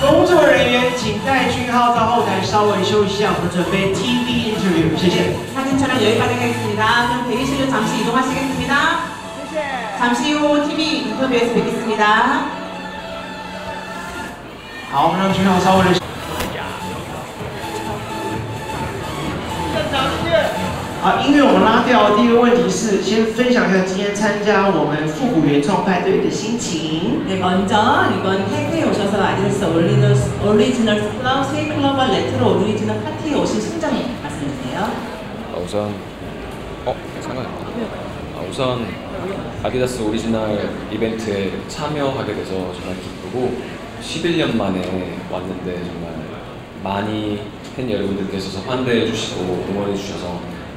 工作人员，请带俊浩到后台稍微休息一下，我们准备 TV interview，谢谢。 사진 촬영 여기까지 하겠습니다. 그럼 대기실로 잠시 이동하시겠습니다. 잠시 후 TV 인터뷰에서 뵙겠습니다. 好，我们让俊浩稍微 的。好，音乐我们拉掉。第一个问题是，先分享一下今天参加我们复古原创派对的心情。 네, 먼저 이번 타이페이에 오셔서 아디다스 오리지널, 오리지널 클럽, K클럽과 레트로 오리지널 파티에 오신 심정 말씀해주세요. 아, 우선 어 상관 아, 우선 아디다스 오리지널 이벤트에 참여하게 돼서 정말 기쁘고 11년 만에 왔는데 정말 많이 팬 여러분들께서 환대해 주시고 응원해 주셔서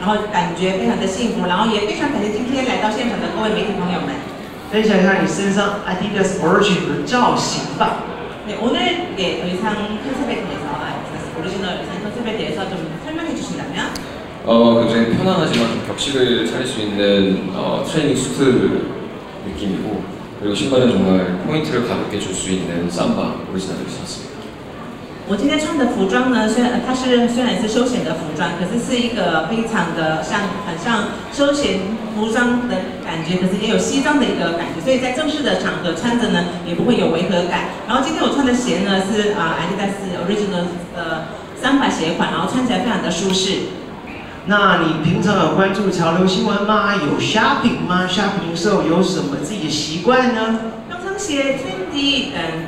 然后感觉非常的幸福，然后也非常感谢今天来到现场的各位媒体朋友们。分享一下你身上 Adidas Origin 的造型吧。 네, 오늘 네, 의상 컨셉에 대해서 아디다스 오리지널 의상 컨셉에 대해서 좀 설명해 주신다면? 어, 굉장히 편안하지만 좀 격식을 차릴 수 있는 어, 트레이닝 수트 느낌이고 그리고 신발은 정말 포인트를 가볍게 줄 수 있는 삼바 오리지널을 신었습니다. 我今天穿的服装呢虽然它是虽然是休闲的服装可是是一个非常的像很像休闲服装的感觉可是也有西装的一个感觉所以在正式的场合穿着呢也不会有违和感。然后今天我穿的鞋呢是啊阿迪达斯 original 的三款鞋款然后穿起来非常的舒适。那你平常有关注潮流新闻吗？有 shopping 吗？shopping 时候有什么自己的习惯呢？登山鞋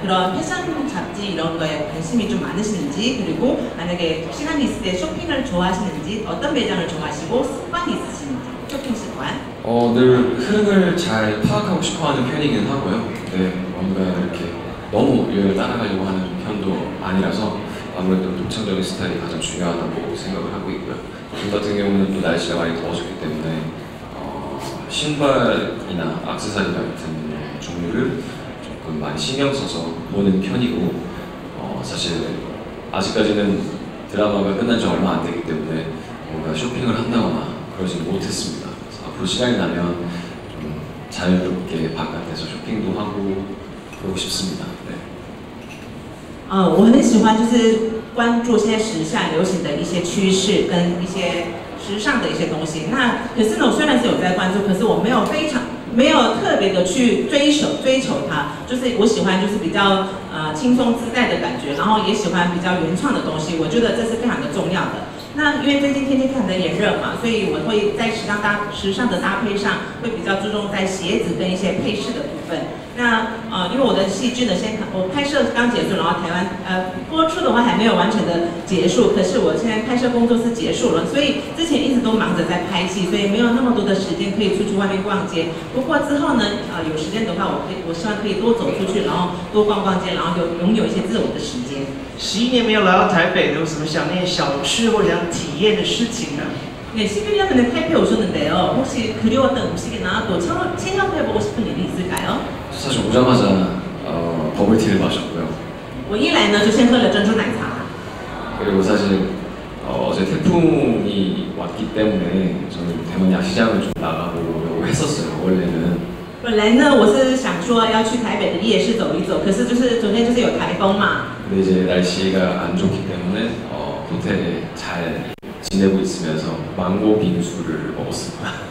그런 패션 잡지 이런 거에 관심이 좀 많으시는지 그리고 만약에 시간이 있을 때 쇼핑을 좋아하시는지 어떤 매장을 좋아하시고 습관이 있으신지 쇼핑 습관 어, 늘 흐름을 잘 파악하고 싶어하는 편이긴 하고요. 네, 뭔가 이렇게 너무 유행을 따라가려고 하는 편도 아니라서 아무래도 독창적인 스타일이 가장 중요하다고 생각을 하고 있고요. 지금 같은 경우는 또 날씨가 많이 더워졌기 때문에 어, 신발이나 악세사리 같은 종류를 조금 많이 신경 써서 보는 편이고 어, 사실 아직까지는 드라마가 끝난 지 얼마 안 되기 때문에 뭔가 쇼핑을 한다거나 그러지 못했습니다. 그래서 앞으로 시간이 나면 좀 자유롭게 바깥에서 쇼핑도 하고 그러고 싶습니다. 네. 呃，我很喜欢就是关注现在时下流行的一些趋势跟一些时尚的一些东西。那可是呢，我虽然是有在关注，可是我没有非常没有特 那个去追求追求它，就是我喜欢就是比较呃轻松自在的感觉，然后也喜欢比较原创的东西，我觉得这是非常的重要的。那因为最近天气非常的炎热嘛，所以我会在时尚搭时尚的搭配上会比较注重在鞋子跟一些配饰的部分。那呃，因为我的戏剧呢，先看我拍摄刚结束，然后台湾呃播出的话还没有完全的结束，可是我现在拍摄工作是结束了，所以之前一直都忙着在拍戏，所以没有那么多的时间可以出去外面逛街。不过之后呢，呃有时间的话，我可以我希望可以多走出去，然后多逛逛街，然后有拥有一些自我的时间。十一年没有来到台北，有什么想念小吃或者想体验的事情呢？ 네, 11년 전에 타이페이 오셨는데요. 혹시 그리웠던 음식이나 또 체험- 체험해보고 싶은 일이 있을까요? 사실 오자마자 어, 버블티를 마셨고요. 我一来呢就先喝了珍珠奶茶， 그리고 사실 어, 제 태풍이 왔기 때문에 저는 대만 야시장을 좀 나가보려고 했었어요. 원래는 本来呢我是想说要去台北的夜市走一走，可是就是昨天就是有台风嘛， 근데 이제 날씨가 안 좋기 때문에 어, 호텔에 잘 지내고 있으면서 망고 빙수를 먹었습니다.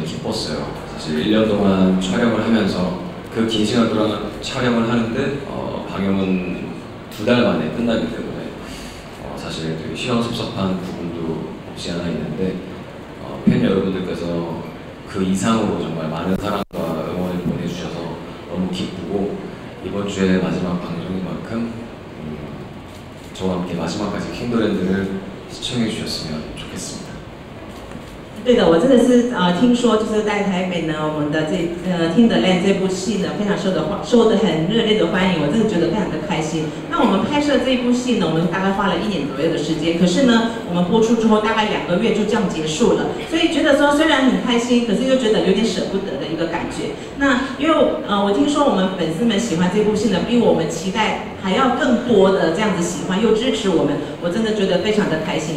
굉장히 기뻤어요. 사실 1년 동안 촬영을 하면서 그 긴 시간 동안 촬영을 하는데 어, 방영은 두 달 만에 끝나기 때문에 어, 사실 되게 시원섭섭한 부분도 없지 않아 있는데 어, 팬 여러분들께서 그 이상으로 정말 많은 사랑과 응원을 보내주셔서 너무 기쁘고 이번 주에 마지막 방송인 만큼 음, 저와 함께 마지막까지 킹더랜드를 시청해 주셨으면 좋겠습니다. 对的，我真的是呃听说就是在台北呢，我们的这呃《听的见》这部戏呢非常受的欢受的很热烈的欢迎，我真的觉得非常的开心。那我们拍摄这部戏呢，我们大概花了一年左右的时间，可是呢，我们播出之后大概两个月就这样结束了，所以觉得说虽然很开心，可是又觉得有点舍不得的一个感觉。那因为呃我听说我们粉丝们喜欢这部戏呢，比我们期待还要更多的这样子喜欢又支持我们，我真的觉得非常的开心。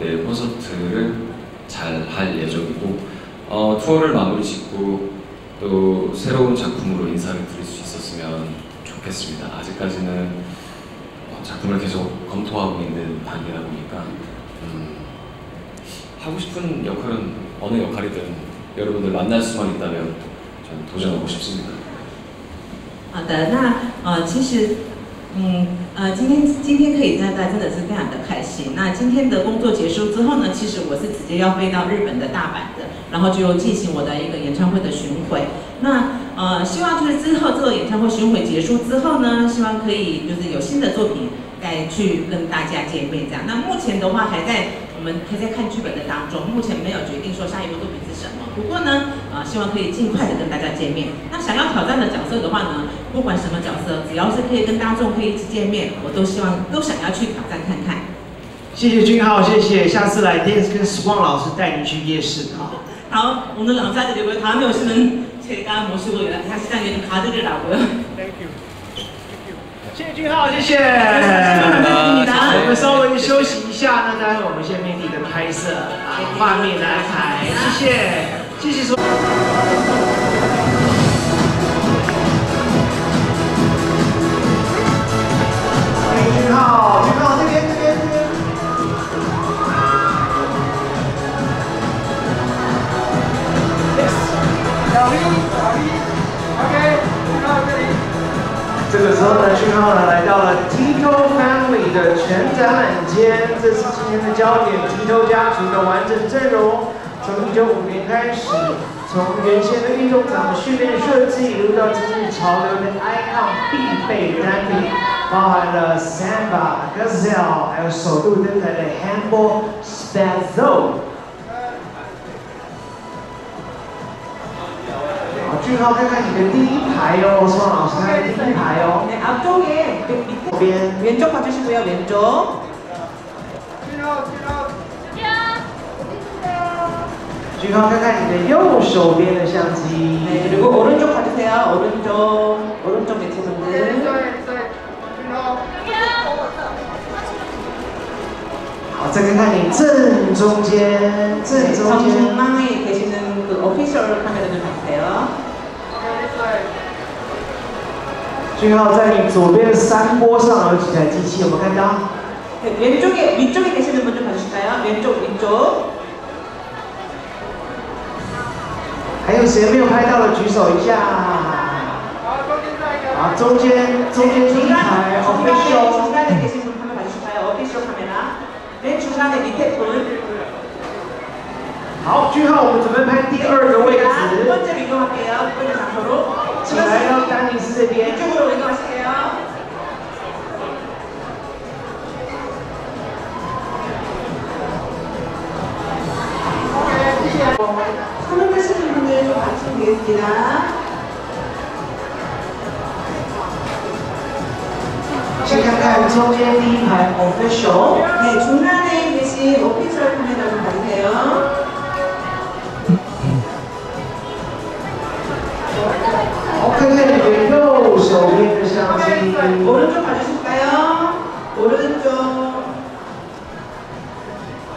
내일 콘서트를 잘 할 예정이고 어, 투어를 마무리 짓고 또 새로운 작품으로 인사를 드릴 수 있었으면 좋겠습니다. 아직까지는 어, 작품을 계속 검토하고 있는 단계다 보니까 음, 하고 싶은 역할은 어느 역할이든 여러분들 만날 수만 있다면 저는 도전하고 싶습니다. 好的，那呃，其实， 嗯呃，今天今天可以在这真的是非常的开心。那今天的工作结束之后呢，其实我是直接要飞到日本的大阪的，然后就进行我的一个演唱会的巡回。那呃，希望就是之后这个演唱会巡回结束之后呢，希望可以就是有新的作品再去跟大家见面这样。那目前的话还在我们还在看剧本的当中，目前没有决定说下一部作品是什么。不过呢，呃，希望可以尽快的跟大家见面。那想要挑战的角色的话呢，不管什么角色，只要是可以跟大众可以一起见面，我都希望都想要去挑战看看。谢谢君浩，谢谢。下次来 Dance 跟 Swan 老师带你去夜市。好， 다 오늘 감사드리고요. 다음에 오시면 제가 모시고 다시 장에 가드리라고요. 谢谢君浩，谢谢。감사합니다. 我们稍微休息一 下，呢待会我们先面地的拍摄啊，画面的安排，谢谢，谢谢所有。欢迎君浩，俊浩这边这边这边。浩这里。这个时候呢，俊浩呢来到了的全展览间，这是今天的焦点，Tito 家族的完整阵容。从1950年开始，从原先的运动场的训练设计，一路到今日潮流的 icon 必备单品，包含了 Samba、Gazelle，还有首度登台的 Handball Spazzo。好，俊浩，看看你的第一排哦，宋老师，看看第一排哦。 네, 앞쪽에 밑에 边 왼쪽 봐주시고요. 왼쪽. 俊浩，看看你的右手边的相机。 네, 그리고 오른쪽 봐주세요. 오른쪽, 오른쪽 매체분들. 好，再看看你正中间，正中间。 정중앙에 계시는 그 오피셜 카메라 좀 봐주세요. 俊浩，在你左边的山坡上有几台机器，有没有看到？ 네, 왼쪽에 위쪽에 계시는 분 좀 봐주실까요? 왼쪽 위쪽. 还有谁没有拍到的举手一下？ 好，中间中间第一排 중간에, official。 중간에 계신 분 한번 봐주실까요? 어피쇼 카메라. 맨 중간에 밑에 분. 好，句号，我们准备拍第二个位 자, 두 置， 번째로 이동할게요. 두 번째 장소로. 좋아요 이쪽으로 오세요. 선언하시는 분들 좀 말씀드리겠습니다. 지금 약간 정재민 발 오피셜 네, 중간에 계신 오피셜 카메라 좀 봐주세요. 好，看看你的右手边的相机。 오른쪽 봐주실까요? 오른쪽.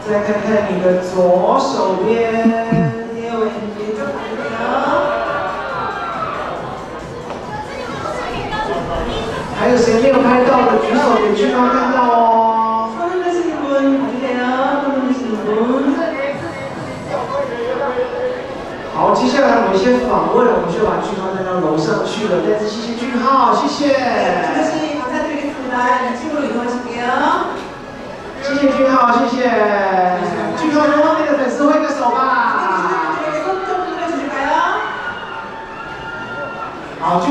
再看看你的左手边。 네, 왼, 왼쪽 봐주세요. 还有谁没有拍到的，举手给句号看 好，接下来我们先访问，我们就把俊浩带到楼上去了。再次谢谢俊浩，谢谢。谢谢，好，再对一次来，你进入以后请。谢谢俊浩，谢谢。俊浩，跟外面的粉丝挥个手吧。好，俊。